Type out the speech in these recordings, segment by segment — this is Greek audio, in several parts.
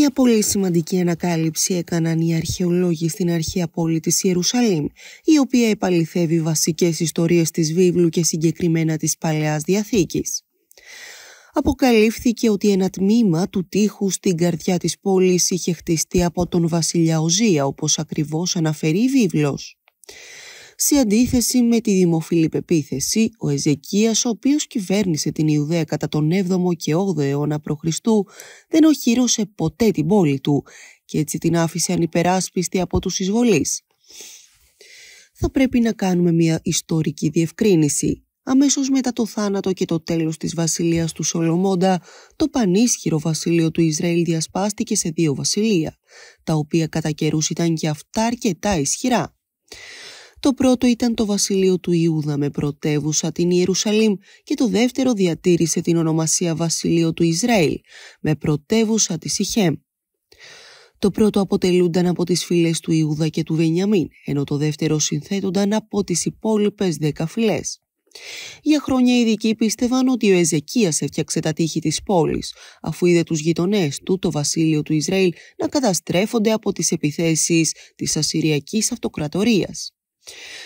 Μια πολύ σημαντική ανακάλυψη έκαναν οι αρχαιολόγοι στην αρχαία πόλη της Ιερουσαλήμ, η οποία επαληθεύει βασικές ιστορίες της βίβλου και συγκεκριμένα της Παλαιάς Διαθήκης. Αποκαλύφθηκε ότι ένα τμήμα του τείχου στην καρδιά της πόλης είχε χτιστεί από τον βασιλιά Οζία, όπως ακριβώς αναφέρει η βίβλος. Σε αντίθεση με τη δημοφιλή πεποίθηση, ο Εζεκίας, ο οποίος κυβέρνησε την Ιουδαία κατά τον 7ο και 8ο αιώνα π.Χ., δεν οχύρωσε ποτέ την πόλη του και έτσι την άφησε ανυπεράσπιστη από τους εισβολείς. Θα πρέπει να κάνουμε μια ιστορική διευκρίνηση. Αμέσως μετά το θάνατο και το τέλος της βασιλείας του Σολομώντα, το πανίσχυρο βασίλειο του Ισραήλ διασπάστηκε σε δύο βασιλεία, τα οποία κατά καιρούς ήταν και αυτά αρκετά ισχυρά. Το πρώτο ήταν το βασιλείο του Ιούδα με πρωτεύουσα την Ιερουσαλήμ και το δεύτερο διατήρησε την ονομασία βασιλείο του Ισραήλ με πρωτεύουσα της Σιχέμ. Το πρώτο αποτελούνταν από τις φυλές του Ιούδα και του Βενιαμίν, ενώ το δεύτερο συνθέτονταν από τις υπόλοιπες δέκα φυλές. Για χρόνια οι ειδικοί πίστευαν ότι ο Εζεκίας έφτιαξε τα τείχη της πόλης, αφού είδε τους γειτονές του, το βασίλειο του Ισραήλ, να καταστρέφονται από τις επιθέσεις της Ασσυριακής Αυτοκρατορίας.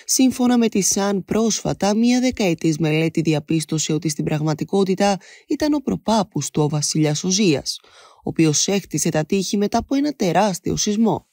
Σύμφωνα με τη ΣΑΝ πρόσφατα, μία δεκαετής μελέτη διαπίστωσε ότι στην πραγματικότητα ήταν ο προπάπους του ο βασιλιάς Οζίας, ο οποίος έχτισε τα τείχη μετά από ένα τεράστιο σεισμό.